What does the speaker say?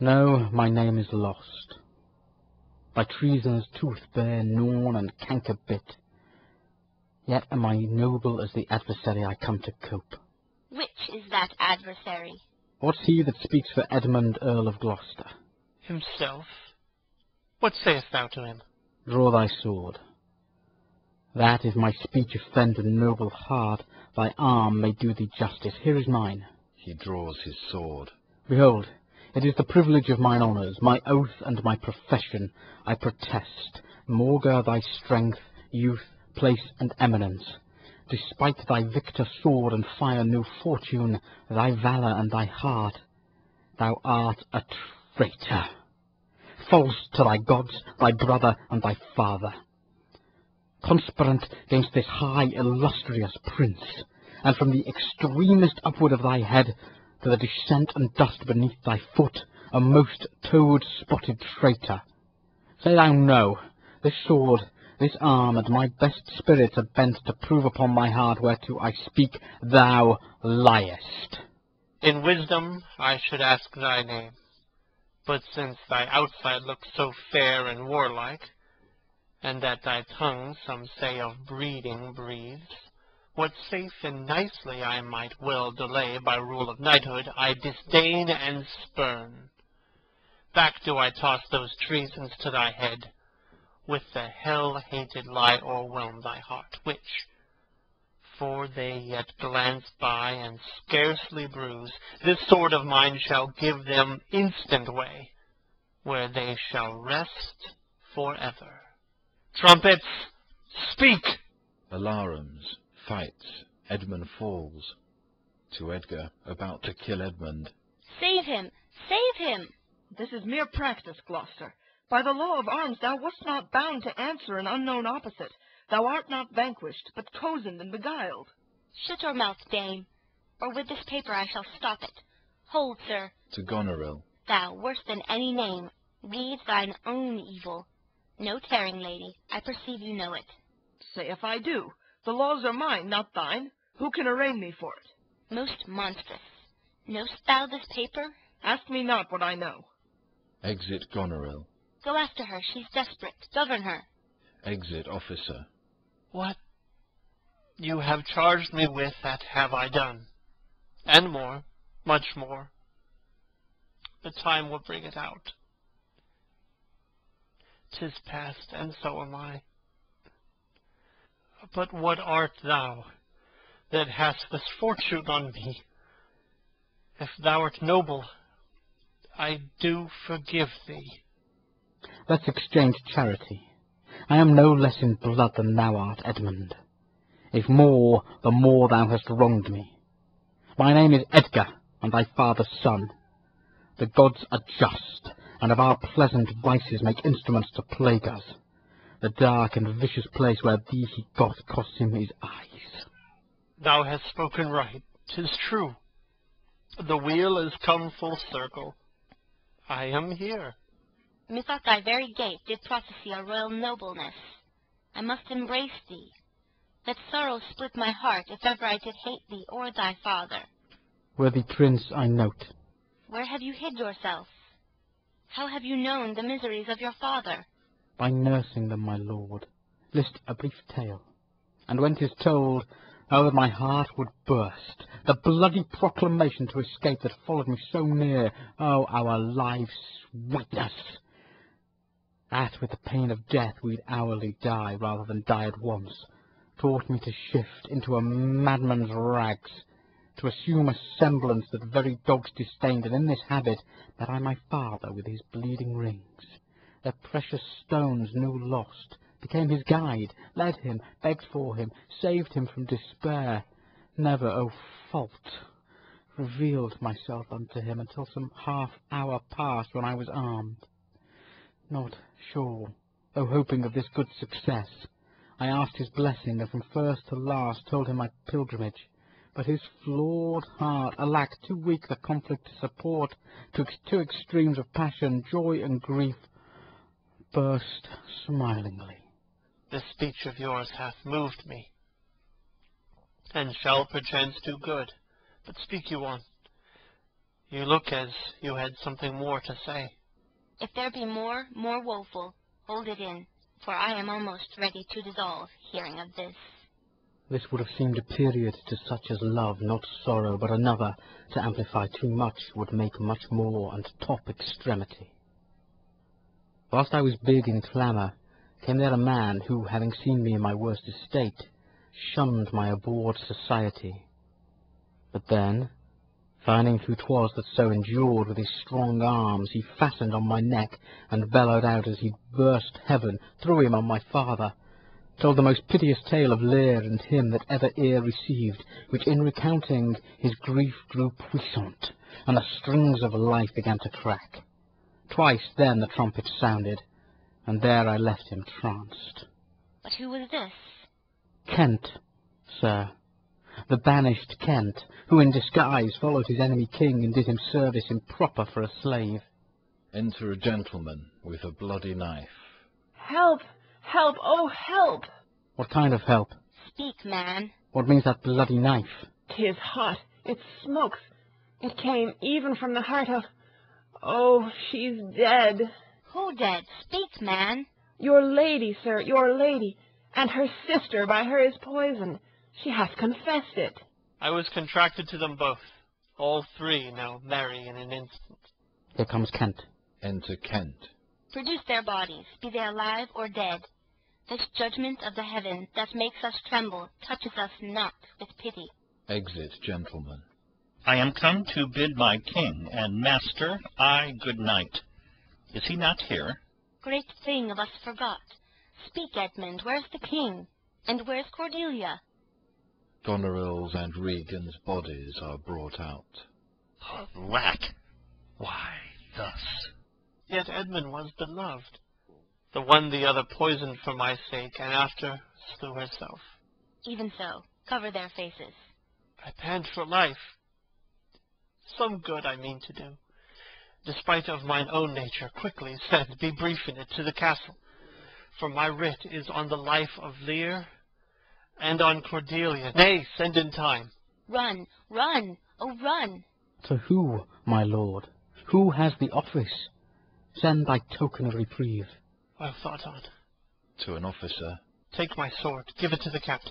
No, my name is lost. By treason's tooth bare gnawn and canker bit. Yet am I noble as the adversary I come to cope. Which is that adversary? What's he that speaks for Edmund, Earl of Gloucester? Himself? What sayest thou to him? Draw thy sword. That if my speech offend a noble heart, thy arm may do thee justice. Here is mine. He draws his sword. Behold, it is the privilege of mine honours, my oath and my profession. I protest, maugre thy strength, youth, place, and eminence. Despite thy victor sword and fire no fortune, thy valour and thy heart, thou art a traitor, false to thy gods, thy brother, and thy father. Conspirant against this high illustrious prince, and from the extremest upward of thy head to the descent and dust beneath thy foot, a most toad-spotted traitor. Say thou no, this sword, this arm, and my best spirits are bent to prove upon my heart whereto I speak, thou liest. In wisdom I should ask thy name. But since thy outside looks so fair and warlike, and that thy tongue, some say, of breeding breathes, what safe and nicely I might well delay by rule of knighthood, I disdain and spurn. Back do I toss those treasons to thy head, with the hell-hated lie o'erwhelm thy heart, which, for they yet glance by and scarcely bruise, this sword of mine shall give them instant way, where they shall rest for ever. Trumpets, speak! Alarums, fights, Edmund falls. To Edgar, about to kill Edmund. Save him! Save him! This is mere practice, Gloucester. By the law of arms thou wast not bound to answer an unknown opposite. Thou art not vanquished, but cozened and beguiled. Shut your mouth, dame, or with this paper I shall stop it. Hold, sir. To Goneril. Thou, worse than any name, read thine own evil. No tearing, lady. I perceive you know it. Say if I do. The laws are mine, not thine. Who can arraign me for it? Most monstrous. Knowst thou this paper? Ask me not what I know. Exit Goneril. Go after her. She's desperate. Govern her. Exit Officer. What you have charged me with, that have I done, and more, much more. The time will bring it out. 'Tis past, and so am I. But what art thou that hast this fortune on me? If thou art noble, I do forgive thee. Let's exchange charity. I am no less in blood than thou art, Edmund. If more, the more thou hast wronged me. My name is Edgar, and thy father's son. The gods are just, and of our pleasant vices make instruments to plague us. The dark and vicious place where thee he got cost him his eyes. Thou hast spoken right, 'tis true. The wheel is come full circle. I am here. Methought thy very gait did prophesy a royal nobleness. I must embrace thee. Let sorrow split my heart if ever I did hate thee or thy father. Worthy prince, I note. Where have you hid yourself? How have you known the miseries of your father? By nursing them, my lord. List a brief tale. And when 'tis told, oh, that my heart would burst. The bloody proclamation to escape that followed me so near. Oh, our lives' sweetness! That with the pain of death we'd hourly die rather than die at once, taught me to shift into a madman's rags, to assume a semblance that very dogs disdained, and in this habit met I my father with his bleeding rings. Their precious stones new lost, became his guide, led him, begged for him, saved him from despair. Never, O fault, revealed myself unto him until some half hour passed when I was armed. Not sure, though hoping of this good success, I asked his blessing, and from first to last told him my pilgrimage. But his flawed heart, alack, too weak the conflict to support, to two extremes of passion, joy and grief, burst smilingly. This speech of yours hath moved me, and shall perchance do good. But speak you on. You look as you had something more to say. If there be more, more woeful, hold it in, for I am almost ready to dissolve, hearing of this. This would have seemed a period to such as love, not sorrow, but another, to amplify too much, would make much more, and top extremity. Whilst I was big in clamour, came there a man who, having seen me in my worst estate, shunned my abhorred society. But then, finding who 'twas that so endured, with his strong arms he fastened on my neck, and bellowed out as he burst heaven, threw him on my father, told the most piteous tale of Lear and him that ever ear received, which in recounting his grief grew puissant, and the strings of life began to crack. Twice then the trumpet sounded, and there I left him tranced. But who was this? Kent, sir, the banished Kent, who in disguise followed his enemy king and did him service improper for a slave. Enter a gentleman with a bloody knife. Help! Help! Oh, help! What kind of help? Speak, man. What means that bloody knife? Tis hot. It smokes. It came even from the heart of... Oh, she's dead. Who dead? Speak, man. Your lady, sir, your lady, and her sister by her is poisoned. She hath confessed it. I was contracted to them both. All three now marry in an instant. Here comes Kent. Enter Kent. Produce their bodies, be they alive or dead. This judgment of the heaven that makes us tremble touches us not with pity. Exit gentleman. I am come to bid my king and master I good night. Is he not here? Great thing of us forgot. Speak, Edmund, where's the king? And where's Cordelia? Goneril's and Regan's bodies are brought out. Alack! Why thus? Yet Edmund was beloved. The one the other poisoned for my sake, and after slew herself. Even so, cover their faces. I pant for life. Some good I mean to do. Despite of mine own nature, quickly send, be brief in it, to the castle. For my writ is on the life of Lear and on Cordelia. Nay, send in time. Run, run, oh run! To who, my lord? Who has the office? Send thy token of reprieve. Well thought on. To an officer. Take my sword, give it to the captain.